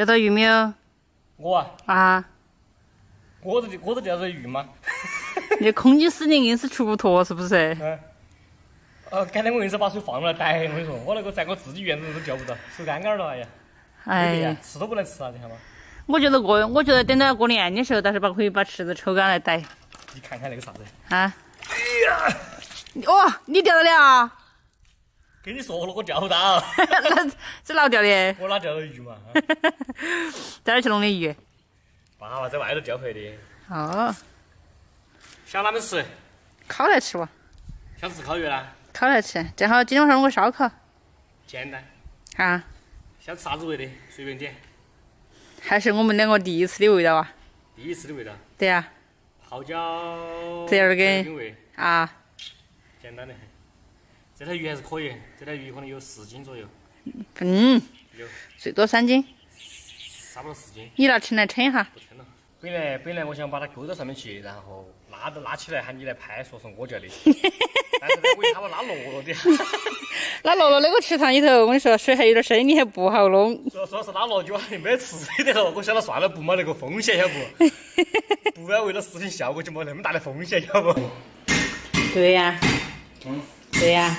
钓到鱼没有？我啊，啊，我都我都钓到鱼吗？你空气死你硬是出不脱是不是？嗯。哦，改天我硬是把水放了逮，我跟你说，我那个在我自己院子里都钓不到，手干干了，哎呀。哎呀，吃都不能吃啊，你看嘛。我觉得过，我觉得等到过年的时候，到时候把可以把池子抽干来逮。你看看那个啥子？啊！哎呀！哇，你钓到了啊？跟你说了，我钓不到。这哪钓的？我哪钓到鱼嘛？在哪儿去弄的鱼？爸爸在外头钓回的。哦。想哪们吃？烤来吃哇。想吃烤鱼啦？烤来吃，正好今天晚上弄个烧烤。简单。啊。想吃啥子味的？随便点。还是我们两个第一次的味道啊！第一次的味道。对呀。泡椒。折耳根。啊。简单的很。这条鱼还是可以，这条鱼可能有四斤左右。嗯。有。最多三斤。差不多四斤。你拿秤来称一下。不称了。本来本来我想把它勾到上面去，然后拉都拉起来喊你来拍，说是我钓的。但是呢，我一看我拉落了的。拉落了那个池塘里头，我跟你说，水还有点深，你还不好弄。主要主要是拉落就没得吃的了，我想到算了，不冒那个风险，晓不？不要为了视频效果就冒那么大的风险，晓不？对呀。嗯。对呀。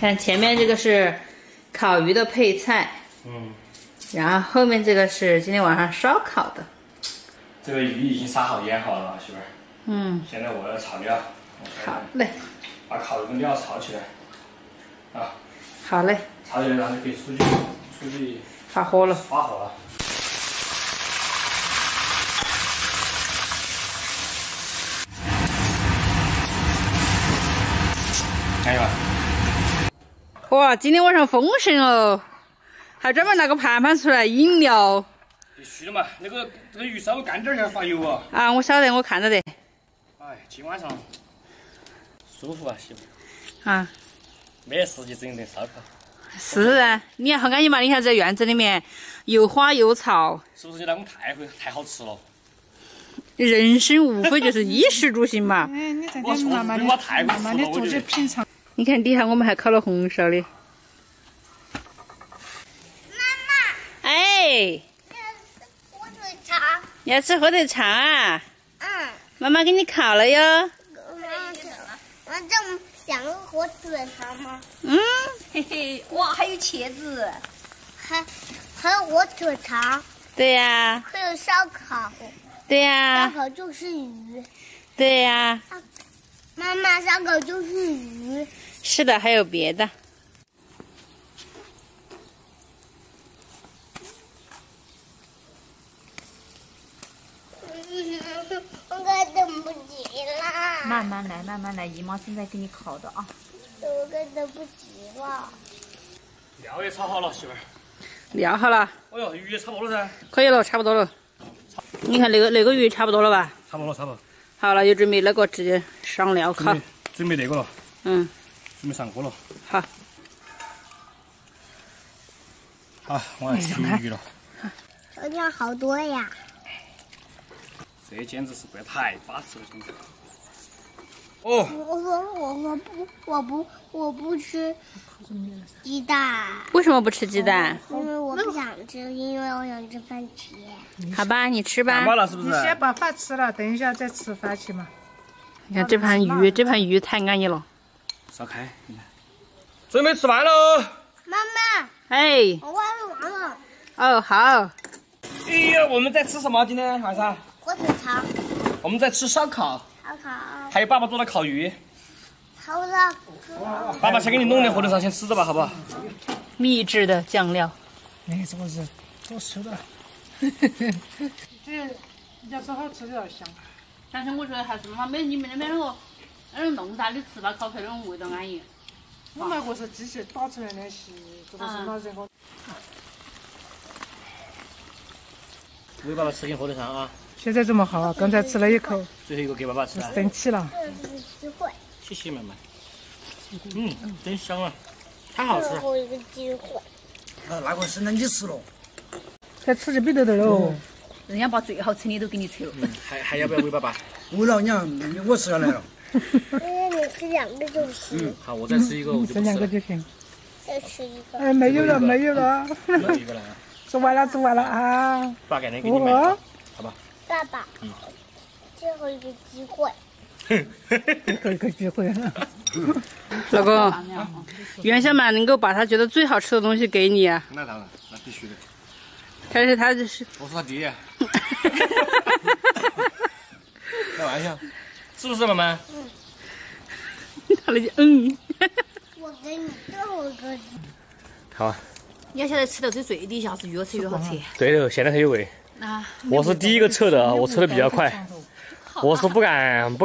看前面这个是烤鱼的配菜。嗯。然后后面这个是今天晚上烧烤的。这个鱼已经杀好腌好了，媳妇儿。嗯。现在我要炒料。好嘞。把烤鱼跟料炒起来。啊，好嘞，炒起来然后就可以出去，出去发火了，发火了。哇，今天晚上丰盛哦，还专门拿个盘盘出来饮料。必须的嘛，那个这个鱼稍微干点儿要发油啊。啊，我晓得，我看到的。哎，今晚上舒服啊，媳妇。啊。没得事，就整点烧烤。是啊，你好安逸嘛？你看在院子里面，又花又草。是不是你老公太会太好吃了？人生无非就是衣食住行嘛。哎，你在这慢慢的、慢慢的做些品尝。你看底下我们还烤了红烧的。妈妈。哎。要吃火腿肠。你要吃火腿肠啊？嗯。妈妈给你烤了哟。我这。两个火腿肠吗？嗯，嘿嘿，哇，还有茄子，还还有火腿肠。对呀。还有烧烤。对呀。烧烤就是鱼。对呀。妈妈，烧烤就是鱼。是的，还有别的。我快等不及了。慢慢来，慢慢来，姨妈正在给你烤的啊。我快等不及了。料也炒好了，媳妇儿。料好了。哎呦，鱼也差不多了噻。可以了，差不多了。你看那个那个鱼差不多了吧？差不多，差不多。好了，就准备那个直接上料烤。准备那个了。嗯。准备上锅了。好。好，我来吃鱼了。这样好多呀。这简直是不要太巴适了，兄弟。哦。我我我我不我不我不吃鸡蛋。为什么不吃鸡蛋？想吃，因为我想吃番茄。好吧，你吃吧。了是不是？你先把饭吃了，等一下再吃番茄嘛。你看这盘鱼，这盘鱼太安逸了。烧开，你看。准备吃饭喽。妈妈。哎。我忘了忘了。哦，好。哎呀，我们在吃什么？今天晚上？火腿肠。我们在吃烧烤。烧烤。还有爸爸做的烤鱼。好了。爸爸先给你弄点火腿肠，先吃着吧，好不好？秘制的酱料。哎，这个是多吃的。这要是好吃的要香。但是我觉得还是妈妈没你们那边那个那种弄大的糍粑烤出来那种味道安逸。我那个是机器打出来的是，这个是拿人工。喂爸爸吃点火腿肠啊！现在这么好，刚才吃了一口。最后一个给爸爸吃。生气了。机会。谢谢妈妈。嗯，真香啊！太好吃了。最后一个机会。啊，那个是让你吃了。再吃就没得得了。人家把最好吃的都给你吃了。还还要不要喂爸爸？喂老娘，我吃下来了。那你吃两个就行。嗯，好，我再吃一个，我就吃两个就行。再吃一个。哎，没有了，没有了。一个了。做完了，做完了啊！把干的给你买哦，爸爸，嗯最后一个机会，一个一个聚会。老公，袁小满能够把他觉得最好吃的东西给你啊，那当然，那必须的。但是他就是，我是他爹。开玩笑，是不是妈妈？他那就嗯，我给你最后一个机好啊。你要晓得吃到最最底下是越吃越好吃对头，现在才有味。啊。我是第一个测的，我测的比较快。我是不敢不。